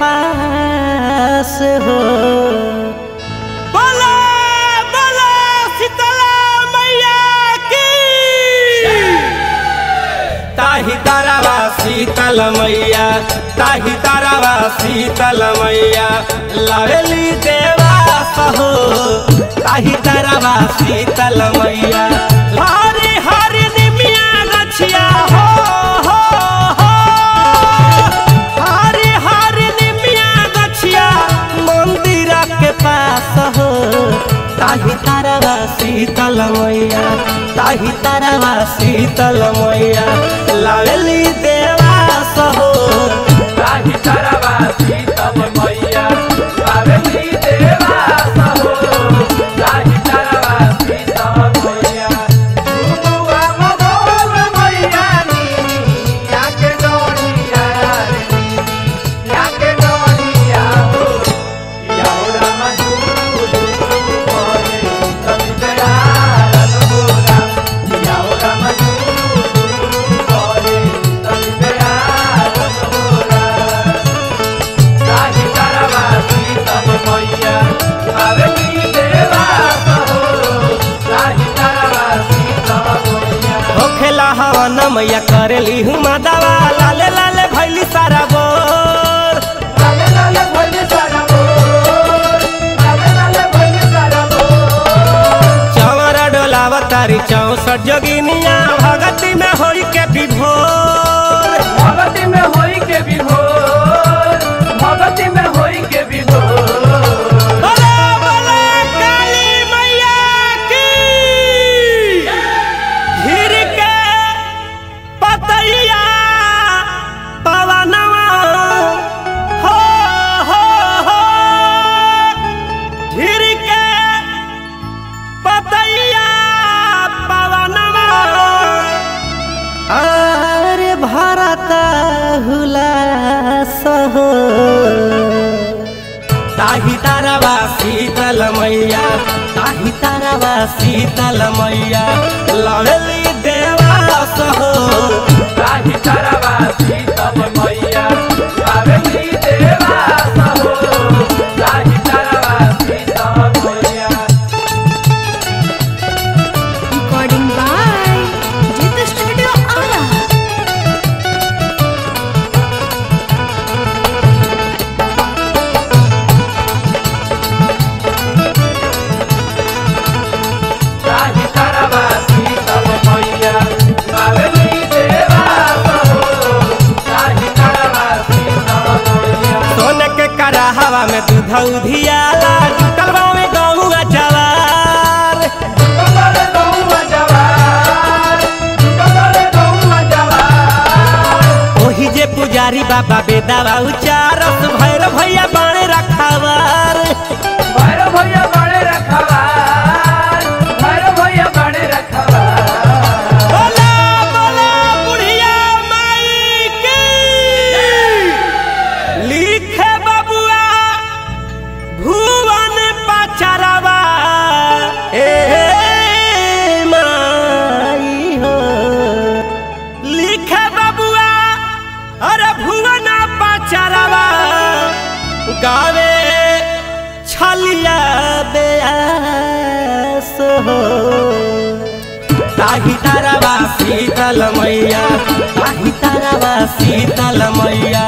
पास हो। बोला मैया ताही तारावा शीतल मैया, ताही तारावा शीतल मैया। लावेली देवा सहो, ताही तारावा शीतल मैया। ताही तारावा शीतल मैया ताही तारवा शीतल मैया लावेली देवा सहो ताही तारावा हवन कर करेली हूँ मादावा लाले लाले भैली सारा बोर लाले लाले भोले सारा बोल। लाले लाले भोले सारा बोल। चवर डोलाव तारी चौसठ जोगिनिया भगती में होई के विभोर हुलास हो ताही तारावा शीतल मैया ताही तारावा शीतल मैया लड़ली देवा सहो। ताही तारावा सीतम हवा में दूध उधियाला जुटल में गहुआ जवार। ओही जे पुजारी बाबा बेदावा उचारस भैर भैया बाणे रखावार। ताही तारावा शीतल मैया। ताही तारावा शीतल मैया।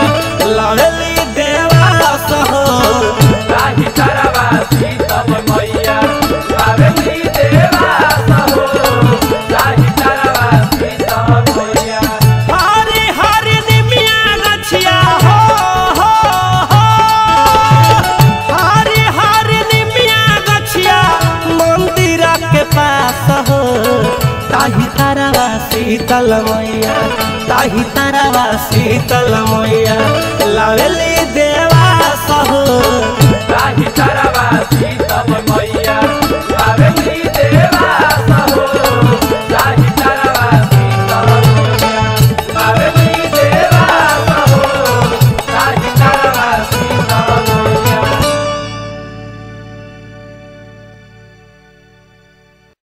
शीतल मैया ताही तारा शीतल मैया। लावेली